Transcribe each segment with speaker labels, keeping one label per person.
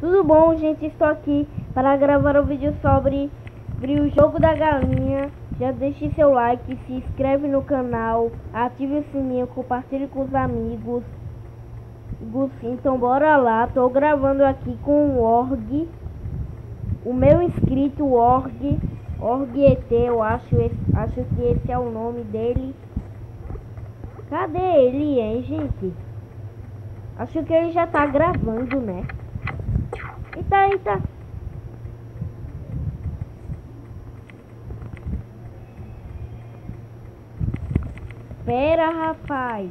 Speaker 1: Tudo bom, gente? Estou aqui para gravar um vídeo sobre, sobre o jogo da galinha. Já deixe seu like, se inscreve no canal, ative o sininho, compartilhe com os amigos. Então bora lá, tô gravando aqui com o Org. O meu inscrito Org, Org ET, eu acho, acho que esse é o nome dele. Cadê ele, hein, gente? Acho que ele já tá gravando, né? Eita, eita. Pera, rapaz.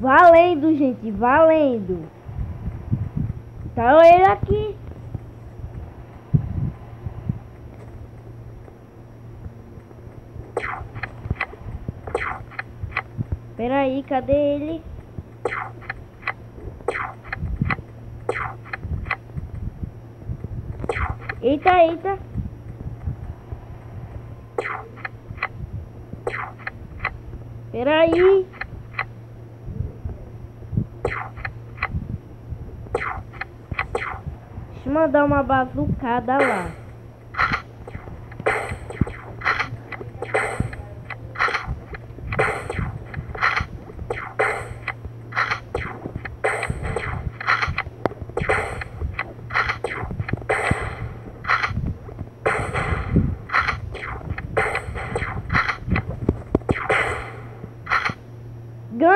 Speaker 1: Valendo, gente, valendo. Tá ele aqui. Peraí, cadê ele? Eita, eita. Peraí. Deixa eu mandar uma bazucada lá.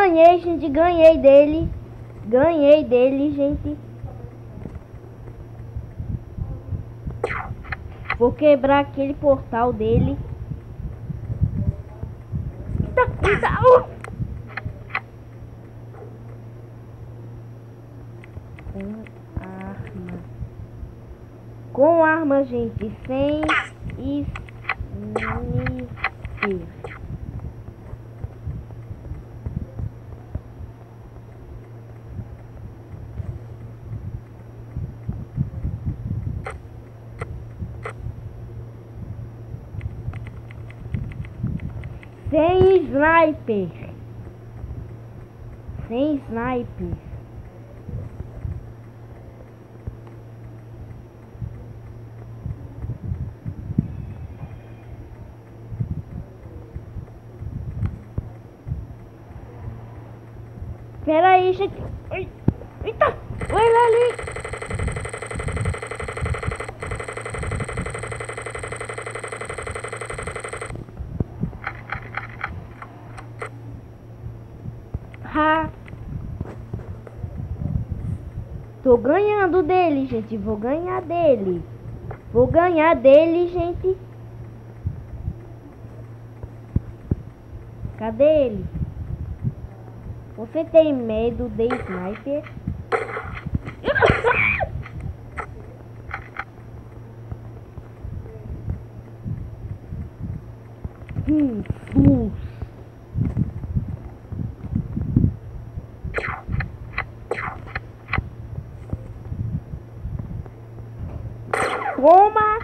Speaker 1: Ganhei, gente, ganhei dele. Ganhei dele, gente. Vou quebrar aquele portal dele. Uh! Com arma. Com arma, gente, sem sniper. Sem sniper. Sem sniper. Pera aí, gente. Eita! Olha ali! Ha. Tô ganhando dele, gente. Vou ganhar dele. Vou ganhar dele, gente. Cadê ele? Você tem medo de sniper? hum, Toma!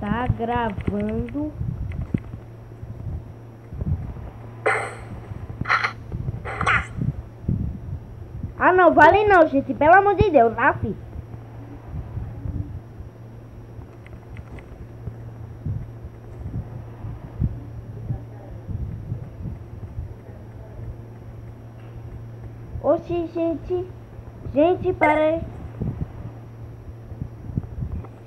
Speaker 1: Tá gravando. Ah, não, vale não, gente. Pelo amor de Deus, tá, Oxi, gente. Gente, parece...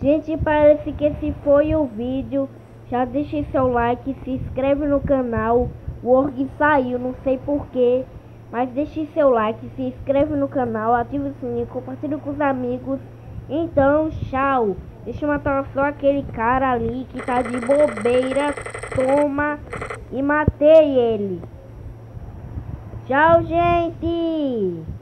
Speaker 1: Gente, parece que esse foi o vídeo. Já deixe seu like, se inscreve no canal. O org saiu, não sei porquê. Mas deixe seu like, se inscreve no canal, ative o sininho, compartilhe com os amigos. Então, tchau. Deixa eu matar só aquele cara ali que tá de bobeira. Toma. E matei ele. Tchau, gente!